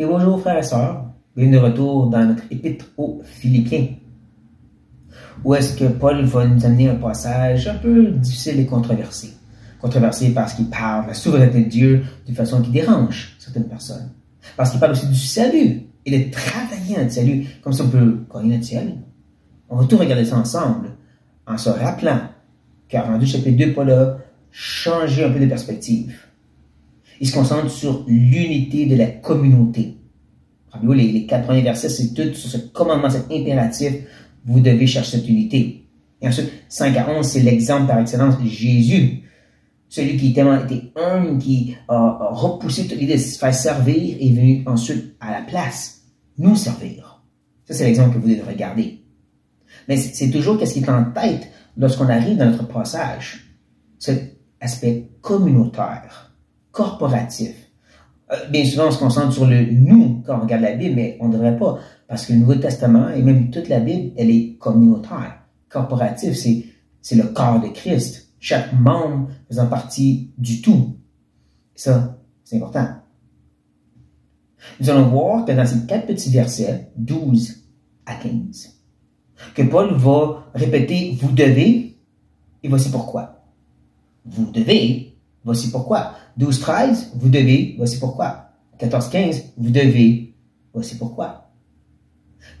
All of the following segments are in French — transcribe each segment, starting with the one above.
Et bonjour frères et sœurs, bienvenue de retour dans notre épître aux Philippiens. Où est-ce que Paul va nous amener un passage un peu difficile et controversé? Controversé parce qu'il parle de la souveraineté de Dieu d'une façon qui dérange certaines personnes. Parce qu'il parle aussi du salut et de travailler un salut, comme si on peut gagner notre ciel. On va tout regarder ça ensemble en se rappelant qu'à rendu chapitre 2, Paul a changé un peu de perspective il se concentre sur l'unité de la communauté. Rappelez-vous, les, quatre premiers versets, c'est tout sur ce commandement, cet impératif. Vous devez chercher cette unité. Et ensuite, 140, c'est l'exemple par excellence de Jésus. Celui qui tellement été un, qui a, repoussé toute l'idée de se faire servir et est venu ensuite à la place, nous servir. Ça, c'est l'exemple que vous devez regarder. Mais c'est toujours qu'est-ce qui est en tête lorsqu'on arrive dans notre passage. Cet aspect communautaire corporatif. Euh, bien souvent, on se concentre sur le nous quand on regarde la Bible, mais on ne devrait pas, parce que le Nouveau Testament et même toute la Bible, elle est communautaire. Corporatif, c'est, c'est le corps de Christ. Chaque membre faisant partie du tout. Ça, c'est important. Nous allons voir que dans ces quatre petits versets, 12 à 15, que Paul va répéter vous devez, et voici pourquoi. Vous devez, voici pourquoi. 12, 13, vous devez, voici pourquoi. 14, 15, vous devez, voici pourquoi.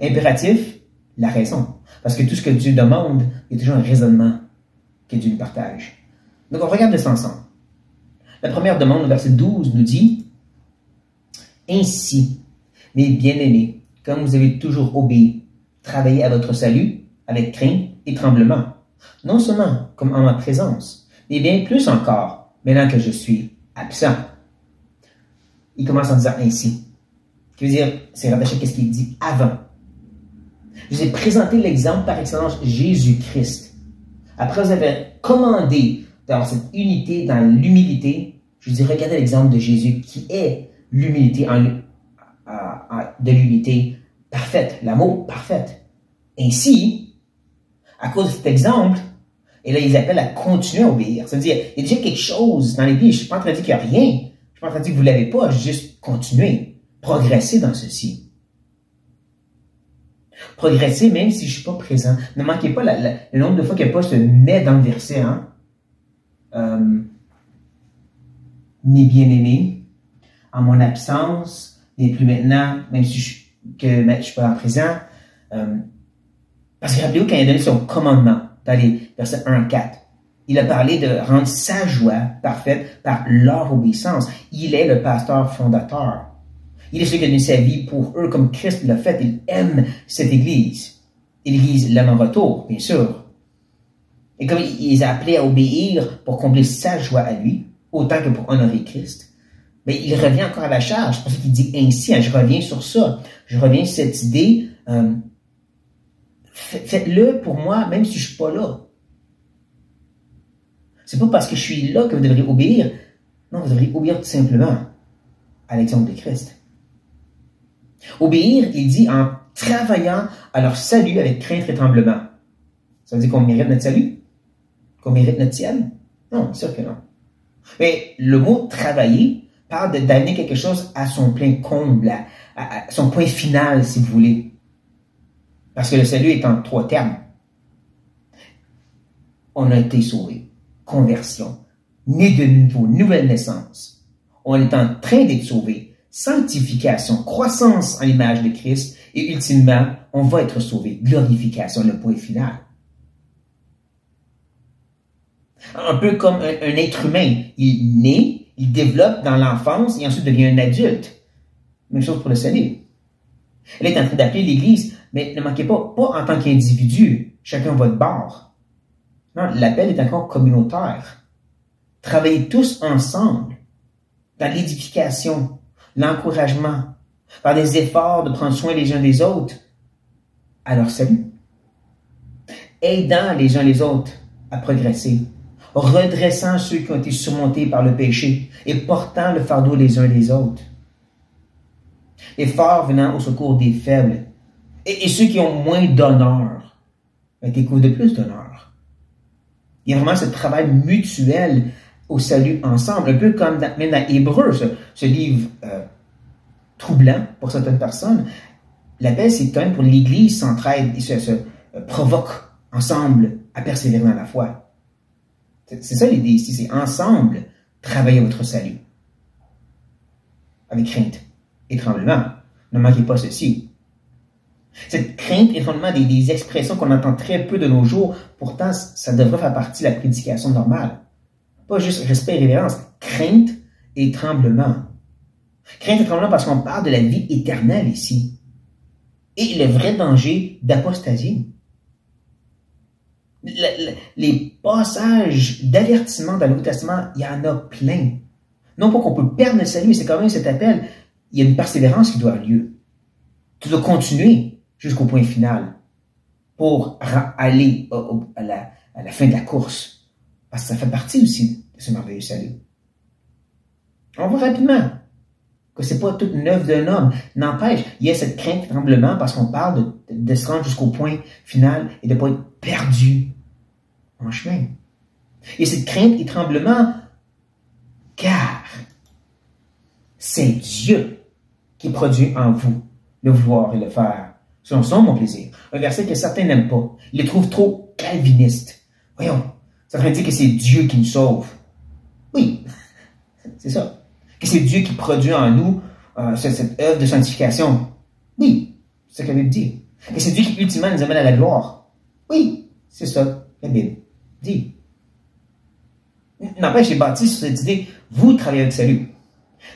Impératif, la raison. Parce que tout ce que Dieu demande, il y a toujours un raisonnement que Dieu nous partage. Donc on regarde ça ensemble. La première demande, verset 12, nous dit Ainsi, mes bien-aimés, comme vous avez toujours obéi, travaillez à votre salut avec crainte et tremblement, non seulement comme en ma présence, mais bien plus encore, maintenant que je suis absent. Il commence en disant ainsi. Qui veut dire, c'est rattaché à ce qu'il dit avant? Je vous ai présenté l'exemple par excellence Jésus-Christ. Après vous avez commandé dans cette unité, dans l'humilité, je vous ai regardé l'exemple de Jésus qui est l'humilité de l'unité parfaite, l'amour parfait. Ainsi, à cause de cet exemple, et là, ils appellent à continuer à obéir. C'est-à-dire, il y a déjà quelque chose dans les vies. Je ne suis pas en train de dire qu'il n'y a rien. Je ne suis pas en train de dire que vous ne l'avez pas. Juste continuer. Progresser dans ceci. Progresser même si je ne suis pas présent. Ne manquez pas le nombre de fois que Paul se met dans le verset. Hein? Euh, mes bien-aimés, en mon absence, et plus maintenant, même si je ne suis pas en présent. Euh, parce que rappelez-vous quand il a donné son commandement, dans les versets 1 à 4. Il a parlé de rendre sa joie parfaite par leur obéissance. Il est le pasteur fondateur. Il est celui qui a donné sa vie pour eux comme Christ l'a fait. Il aime cette Église. L'Église l'aime en retour, bien sûr. Et comme il les a appelés à obéir pour combler sa joie à lui, autant que pour honorer Christ, mais il revient encore à la charge. C'est pour ça qu'il dit ainsi, hein, je reviens sur ça. Je reviens sur cette idée euh, Faites-le pour moi, même si je ne suis pas là. C'est pas parce que je suis là que vous devriez obéir. Non, vous devriez obéir tout simplement à l'exemple de Christ. Obéir, il dit, en travaillant à leur salut avec crainte et tremblement. Ça veut dire qu'on mérite notre salut? Qu'on mérite notre ciel? Non, sûr que non. Mais le mot travailler parle d'amener quelque chose à son plein comble, à son point final, si vous voulez. Parce que le salut est en trois termes. On a été sauvé. Conversion. Né de nouveau. Nouvelle naissance. On est en train d'être sauvé. Sanctification. Croissance en l'image de Christ. Et ultimement, on va être sauvé. Glorification, le point final. Un peu comme un, un être humain. Il naît, il développe dans l'enfance et ensuite devient un adulte. Même chose pour le salut. Elle est en train d'appeler l'Église mais ne manquez pas, pas en tant qu'individu, chacun votre bord. L'appel est encore communautaire. Travaillez tous ensemble dans l'édification, l'encouragement, par des efforts de prendre soin les uns des autres à leur salut. Aidant les uns les autres à progresser, redressant ceux qui ont été surmontés par le péché et portant le fardeau les uns les autres. Efforts venant au secours des faibles et, ceux qui ont moins d'honneur ben, découvrent de plus d'honneur. Il y a vraiment ce travail mutuel au salut ensemble, un peu comme même dans Hébreu, ce, livre euh, troublant pour certaines personnes. L'appel, c'est quand même pour l'Église s'entraide et se, se euh, provoque ensemble à persévérer dans la foi. C'est ça l'idée ici, c'est ensemble travailler votre salut. Avec crainte et tremblement. Ne manquez pas ceci. Cette crainte est fondamentalement des, expressions qu'on entend très peu de nos jours, pourtant ça devrait faire partie de la prédication normale. Pas juste respect et révérence, crainte et tremblement. Crainte et tremblement parce qu'on parle de la vie éternelle ici. Et le vrai danger d'apostasie. les passages d'avertissement dans le Nouveau Testament, il y en a plein. Non pas qu'on peut perdre le salut, mais c'est quand même cet appel. Il y a une persévérance qui doit avoir lieu. Tu dois continuer jusqu'au point final pour aller à la, à la fin de la course. Parce que ça fait partie aussi de ce merveilleux salut. On voit rapidement que c'est pas toute neuf d'un homme. N'empêche, il y a cette crainte tremblement parce qu'on parle de, de, se rendre jusqu'au point final et de ne pas être perdu en chemin. Il y a cette crainte et tremblement car c'est Dieu qui produit en vous le vouloir et le faire selon son mon plaisir. Un verset que certains n'aiment pas. Ils le trouvent trop calviniste. Voyons, ça veut dire que c'est Dieu qui nous sauve. Oui, c'est ça. Que c'est Dieu qui produit en nous euh, cette, œuvre de sanctification. Oui, c'est ce que la Bible dit. Que c'est Dieu qui ultimement nous amène à la gloire. Oui, c'est ça, la Bible dit. N'empêche, j'ai bâti sur cette idée, vous travaillez avec salut.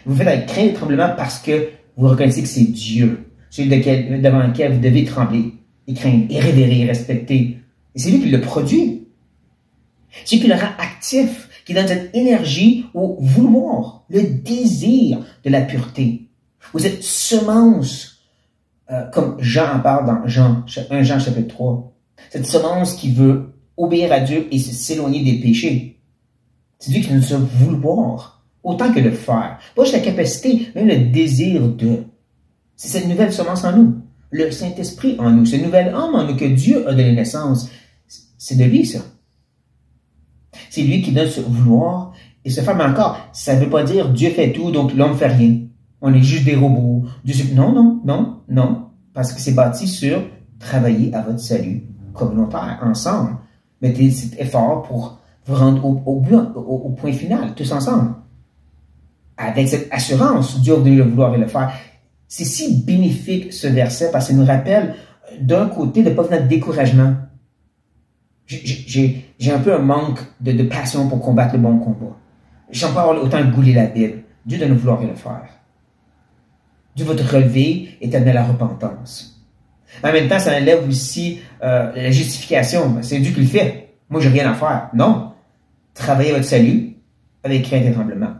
Vous faites avec crainte et tremblement parce que vous reconnaissez que c'est Dieu, celui devant lequel vous devez trembler, et craindre, et révérer, respecter. C'est lui qui le produit. C'est lui qui le rend actif, qui donne cette énergie au vouloir, le désir de la pureté. Vous êtes semence, euh, comme Jean en parle dans Jean, 1 Jean chapitre 3. Cette semence qui veut obéir à Dieu et s'éloigner des péchés. C'est Dieu qui nous a vouloir, autant que le faire. Pas juste la capacité, même le désir de. C'est cette nouvelle semence en nous. Le Saint-Esprit en nous, ce nouvel homme en nous que Dieu a donné naissance. C'est de lui, ça. C'est lui qui donne ce vouloir et ce faire. Mais encore, ça ne veut pas dire Dieu fait tout, donc l'homme fait rien. On est juste des robots. Non, non, non, non. Parce que c'est bâti sur travailler à votre salut communautaire, ensemble. Mettez cet effort pour vous rendre au, au, point final, tous ensemble. Avec cette assurance, Dieu a donné le vouloir et le faire. C'est si bénéfique ce verset parce qu'il nous rappelle d'un côté de ne pas venir de découragement j'ai un peu un manque de, passion pour combattre le bon combat. J'en parle autant gouler la Bible. Dieu doit nous vouloir le faire. Dieu va te relever et t'amener à la repentance. En même temps, ça enlève aussi euh, la justification. C'est Dieu qui le fait. Moi, j'ai rien à faire. Non. Travaillez votre salut avec crainte et tremblement.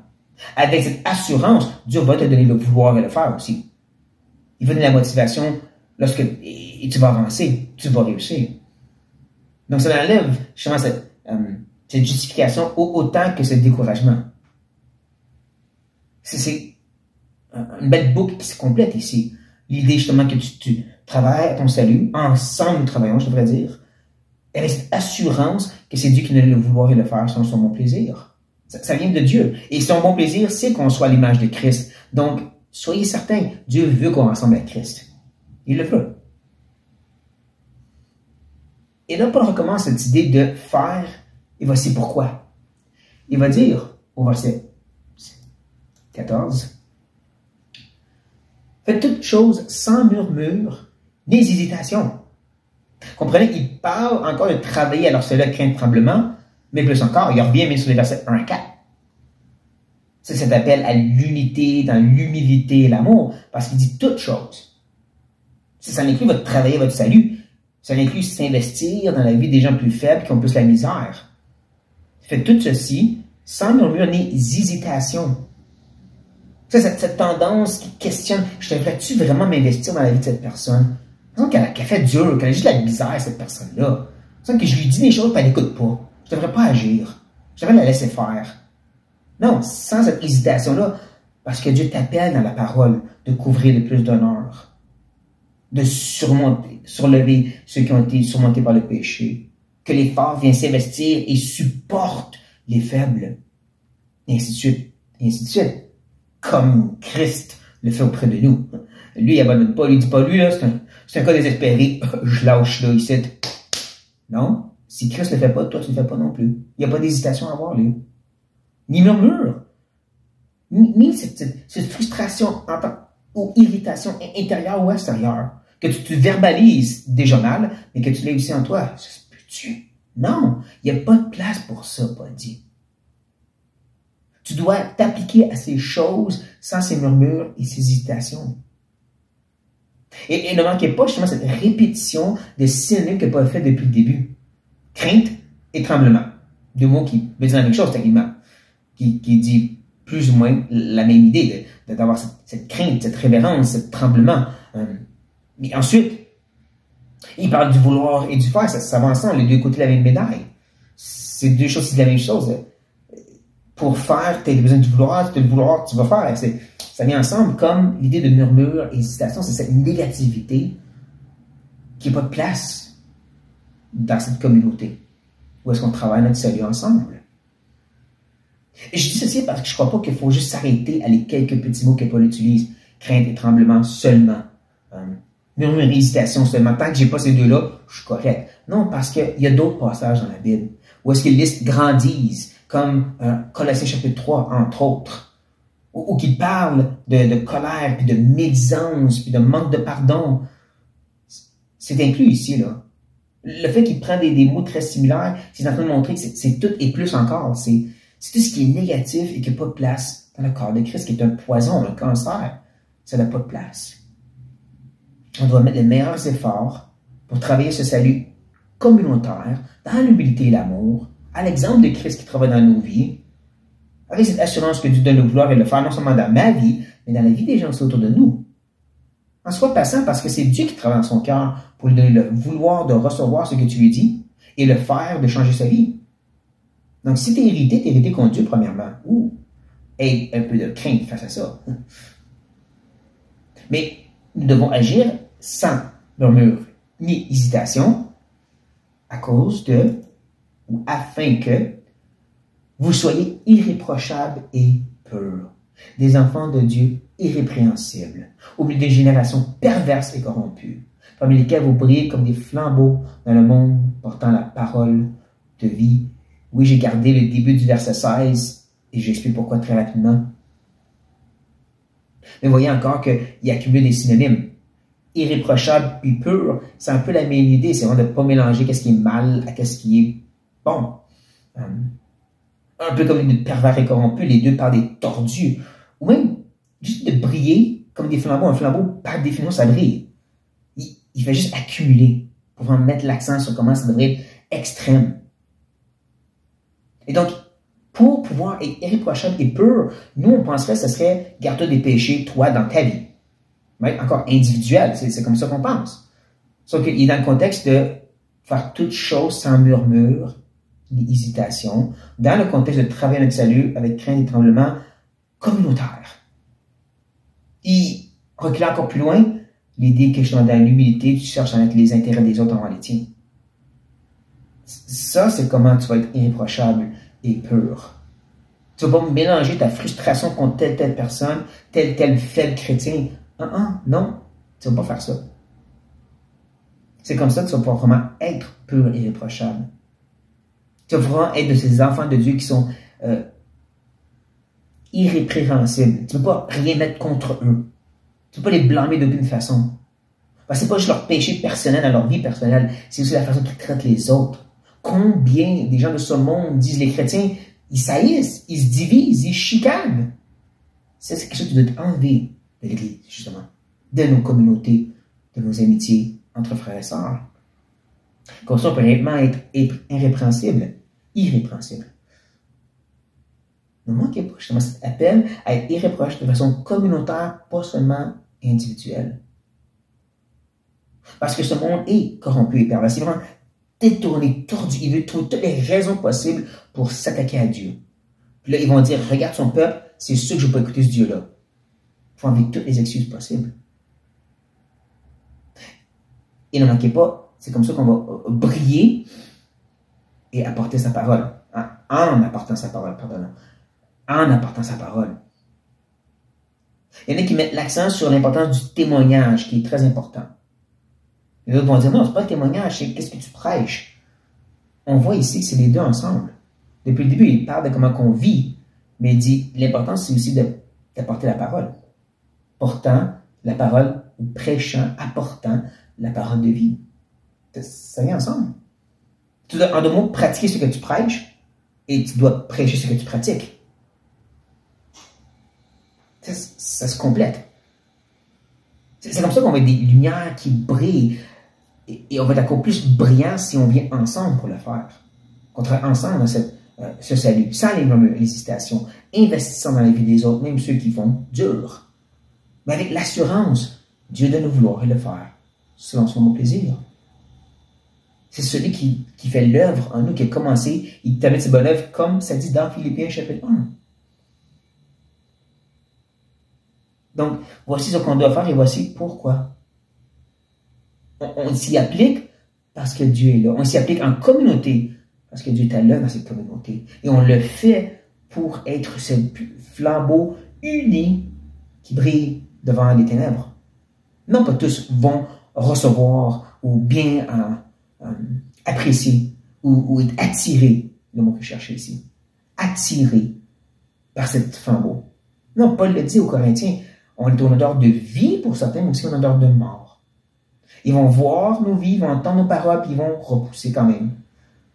Avec cette assurance, Dieu va te donner le vouloir et le faire aussi. Il va donner la motivation lorsque et tu vas avancer, tu vas réussir. Donc, ça enlève justement cette, euh, cette justification autant que ce découragement. C'est une belle boucle qui se complète ici. L'idée justement que tu, travailles à ton salut, ensemble nous travaillons, je devrais dire, avec cette assurance que c'est Dieu qui ne le vouloir et le faire sans son bon plaisir. Ça, ça, vient de Dieu. Et son bon plaisir, c'est qu'on soit l'image de Christ. Donc, soyez certains, Dieu veut qu'on ressemble à Christ. Il le veut. Et là, Paul recommence cette idée de faire, et voici pourquoi. Il va dire au verset 14, Faites toutes choses sans murmure, ni hésitation. Comprenez, il parle encore de travailler, alors cela craint tremblement, mais plus encore, il revient même sur les versets 1 à 4. C'est cet appel à l'unité, dans l'humilité l'amour, parce qu'il dit toutes choses. Ça inclut votre travailler votre salut, ça inclut s'investir dans la vie des gens plus faibles qui ont plus la misère. Faites tout ceci sans murmure ni hésitation. Cette, cette, tendance qui questionne, je devrais-tu vraiment m'investir dans la vie de cette personne? qu'elle a, fait dur, qu'elle a juste la misère, cette personne-là. que je lui dis des choses et elle n'écoute pas. Je ne devrais pas agir. Je devrais la laisser faire. Non, sans cette hésitation-là, parce que Dieu t'appelle dans la parole de couvrir le plus d'honneur de surmonter, surlever ceux qui ont été surmontés par le péché. Que les forts viennent s'investir et supportent les faibles. Et ainsi de suite. Et ainsi de suite. Comme Christ le fait auprès de nous. Lui, il abandonne pas, il dit pas lui, là, c'est un, cas désespéré. Je lâche là, ici. Non. Si Christ le fait pas, toi, tu le fais pas non plus. Il n'y a pas d'hésitation à avoir, lui. Ni murmure. Ni, cette, frustration ou irritation intérieure ou extérieure. Que tu te verbalises déjà mal, mais que tu l'aies aussi en toi. Peut-tu? Non. Il n'y a pas de place pour ça, dit. Tu dois t'appliquer à ces choses sans ces murmures et ces hésitations. Et, ne manquez pas justement cette répétition des synonymes que Paul fait depuis le début. Crainte et tremblement. Deux mots qui veulent dire la même chose techniquement. Qui, qui dit plus ou moins la même idée d'avoir cette, crainte, cette révérence, ce tremblement. Euh, mais ensuite, il parle du vouloir et du faire. Ça, ça va ensemble, les deux côtés de la même médaille. C'est deux choses, c'est la même chose. Pour faire, tu as besoin du vouloir, tu as le vouloir, tu vas faire. Ça vient ensemble comme l'idée de murmure, hésitation, c'est cette négativité qui n'a pas de place dans cette communauté. Où est-ce qu'on travaille notre salut ensemble? Et je dis ceci parce que je ne crois pas qu'il faut juste s'arrêter à les quelques petits mots que Paul utilise. Crainte et tremblement seulement. Euh, murmure et hésitation seulement. Tant que j'ai pas ces deux-là, je suis correct. Non, parce qu'il y a d'autres passages dans la Bible où est-ce que les grandissent, comme euh, Colossiens chapitre 3, entre autres ou, qu'il parle de, colère, puis de médisance, puis de manque de pardon. C'est inclus ici, là. Le fait qu'il prend des, mots très similaires, c'est en train de montrer que c'est tout et plus encore. C'est tout ce qui est négatif et qui n'a pas de place dans le corps de Christ, qui est un poison, un cancer. Ça n'a pas de place. On doit mettre les meilleurs efforts pour travailler ce salut communautaire, dans l'humilité et l'amour, à l'exemple de Christ qui travaille dans nos vies, avec cette assurance que Dieu donne le vouloir et le faire non seulement dans ma vie, mais dans la vie des gens autour de nous. En soit passant parce que c'est Dieu qui travaille dans son cœur pour lui donner le vouloir de recevoir ce que tu lui dis et le faire de changer sa vie. Donc, si tu es irrité, tu es irrité contre Dieu, premièrement. Ou, aie un peu de crainte face à ça. Mais nous devons agir sans murmure ni hésitation à cause de ou afin que vous soyez irréprochables et purs, des enfants de Dieu irrépréhensibles, au milieu des générations perverses et corrompues, parmi lesquelles vous brillez comme des flambeaux dans le monde portant la parole de vie. Oui, j'ai gardé le début du verset 16 et j'explique pourquoi très rapidement. Mais voyez encore qu'il y a accumulé des synonymes. Irréprochable et pur, c'est un peu la même idée, c'est vraiment de ne pas mélanger qu'est-ce qui est mal à qu'est-ce qui est bon. Hum un peu comme des pervers et corrompus, les deux par des tordus, ou même juste de briller comme des flambeaux. Un flambeau, par définition, ça brille. Il, il fait juste accumuler pour vraiment mettre l'accent sur comment ça devrait être extrême. Et donc, pour pouvoir être irréprochable et pur, nous, on penserait que ce serait garde-toi des péchés, toi, dans ta vie. Encore individuel, c'est comme ça qu'on pense. Sauf qu'il est dans le contexte de faire toutes choses sans murmure, hésitation, dans le contexte de travailler notre salut avec crainte et tremblement communautaire. Et reculer encore plus loin, l'idée que je dans l'humilité, tu cherches à mettre les intérêts des autres avant les tiens. Ça, c'est comment tu vas être irréprochable et pur. Tu vas pas mélanger ta frustration contre telle telle personne, tel tel faible chrétien. Ah, ah, non, tu vas pas faire ça. C'est comme ça que tu vas pouvoir vraiment être pur et irréprochable. Tu vas vraiment être de ces enfants de Dieu qui sont euh, irrépréhensibles. Tu ne peux pas rien mettre contre eux. Tu ne peux pas les blâmer d'aucune façon. Parce que c'est pas juste leur péché personnel dans leur vie personnelle, c'est aussi la façon qu'ils traitent les autres. Combien des gens de ce monde disent les chrétiens, ils saillissent, ils se divisent, ils chicanent. C'est quelque chose qui doit être enlevé de l'Église, justement, de nos communautés, de nos amitiés entre frères et sœurs. Comme ça, on peut réellement être irrépréhensible irrépréhensible. Ne manquez pas justement cet appel à être irréprochable de façon communautaire, pas seulement individuelle. Parce que ce monde est corrompu et pervers. Détourné, tordu. Il veut trouver toutes les raisons possibles pour s'attaquer à Dieu. Puis là, ils vont dire, regarde son peuple, c'est sûr que je peux écouter ce Dieu-là. Il faut enlever toutes les excuses possibles. Et ne manquez pas, c'est comme ça qu'on va briller et apporter sa parole. Hein, en apportant sa parole, pardon. En apportant sa parole. Il y en a qui mettent l'accent sur l'importance du témoignage, qui est très important. Les autres vont dire, non, c'est pas le témoignage, c'est qu'est-ce que tu prêches? On voit ici que c'est les deux ensemble. Depuis le début, il parle de comment on vit, mais il dit, l'important, c'est aussi d'apporter la parole. Portant la parole, ou prêchant, apportant la parole de vie. Ça vient ensemble. Tu dois, en deux mots, pratiquer ce que tu prêches et tu dois prêcher ce que tu pratiques. Ça, ça se complète. C'est comme ça qu'on être des lumières qui brillent et, on va être encore plus brillant si on vient ensemble pour le faire. On travaille ensemble dans cette, euh, ce salut, sans les les hésitations, investissant dans la vie des autres, même ceux qui font dur. Mais avec l'assurance, Dieu de nous vouloir le faire, selon son bon plaisir. C'est celui qui, qui fait l'œuvre en nous, qui a commencé, il t'amène ses bonnes œuvres, comme ça dit dans Philippiens chapitre 1. Donc, voici ce qu'on doit faire et voici pourquoi. On, s'y applique parce que Dieu est là. On s'y applique en communauté parce que Dieu est là dans cette communauté. Et on le fait pour être ce flambeau uni qui brille devant les ténèbres. Non pas tous vont recevoir ou bien euh, euh, apprécier ou, être attirés, le mot que je cherchais ici, attirés par cette flambeau. Non, Paul le dit aux Corinthiens, on est en odeur de vie pour certains, mais aussi en odeur de mort. Ils vont voir nos vies, ils vont entendre nos paroles, puis ils vont repousser quand même.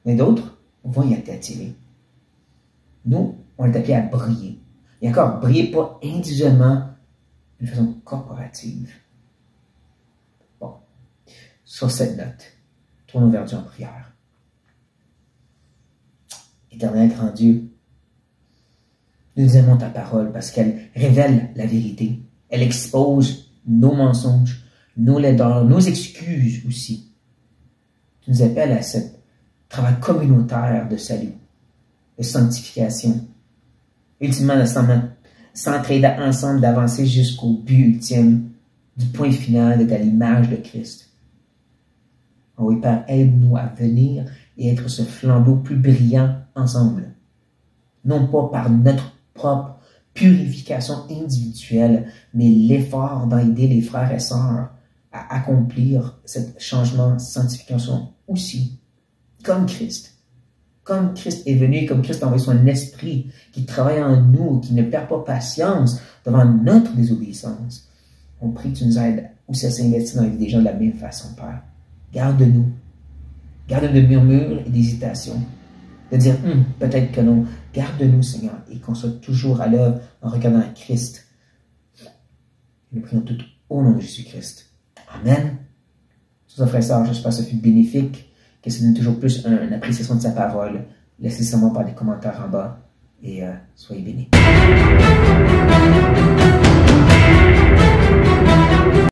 Mais d'autres vont y être attirés. Nous, on est appelés à briller. Et encore, briller pas individuellement, de façon corporative. Bon. Sur cette note, tournons vers Dieu en prière. Éternel grand Dieu, nous aimons ta parole parce qu'elle révèle la vérité. Elle expose nos mensonges, nos laideurs, nos excuses aussi. Tu nous appelles à ce travail communautaire de salut, de sanctification. Ultimement, de s'entraider ensemble, d'avancer jusqu'au but ultime, du point final de l'image de Christ. Oh oui, Père, aide-nous à venir et être ce flambeau plus brillant ensemble. Non pas par notre propre purification individuelle, mais l'effort d'aider les frères et sœurs accomplir ce changement sanctification aussi, comme Christ. Comme Christ est venu, comme Christ a envoyé son esprit qui travaille en nous, qui ne perd pas patience devant notre désobéissance. On prie que tu nous aides aussi à s'investir dans la vie des gens de la même façon, Père. Garde-nous. Garde-nous de murmures et d'hésitations de dire hum, peut-être que non. Garde-nous, Seigneur, et qu'on soit toujours à l'œuvre en regardant Christ. Nous prions tout au nom de Jésus-Christ. Amen. Tout ça, frère et j'espère que ça fut bénéfique, que ça donne toujours plus une appréciation de sa parole. Laissez moi par des commentaires en bas et euh, soyez bénis.